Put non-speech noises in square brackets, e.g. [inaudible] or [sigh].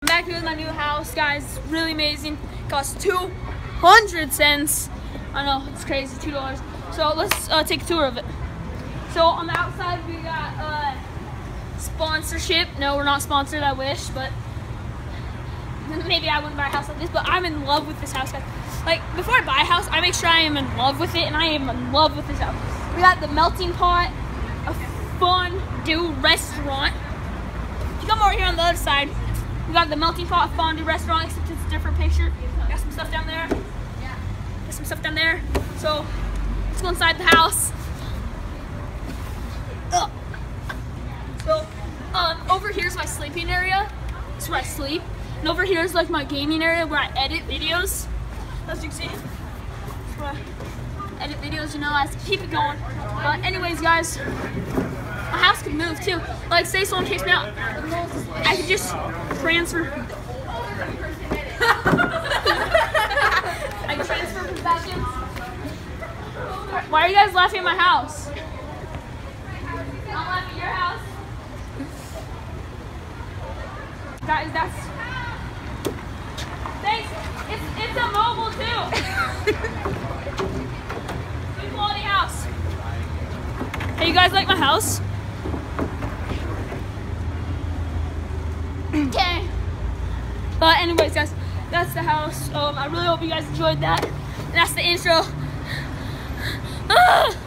I'm back here with my new house, guys. It's really amazing. It costs 200 cents. I know, it's crazy, $2. So let's uh, take a tour of it. So on the outside, we got uh, sponsorship. No, we're not sponsored, I wish, but [laughs] maybe I wouldn't buy a house like this, but I'm in love with this house, guys. Like, before I buy a house, I make sure I am in love with it, and I am in love with this house. We got the melting pot, a fondue restaurant. If you come over here on the other side, we got the melting pot fondue restaurant, except it's a different picture. Got some stuff down there. Yeah. Got some stuff down there. So, let's go inside the house. Ugh. So, um, over here's my sleeping area. Is where I sleep. And over here is like my gaming area where I edit videos. As you can see, where I edit videos, you know, I keep it going. But anyways, guys, my house could move too. Like, say someone kicks me out, just transfer. [laughs] I transfer possessions. Why are you guys laughing at my house? I'm laughing at your house. Guys, that's. Thanks. It's it's a mobile too. [laughs] Good quality house. Hey, you guys like my house? Okay. But anyways, guys, that's the house. Um, I really hope you guys enjoyed that. That's the intro. Ah!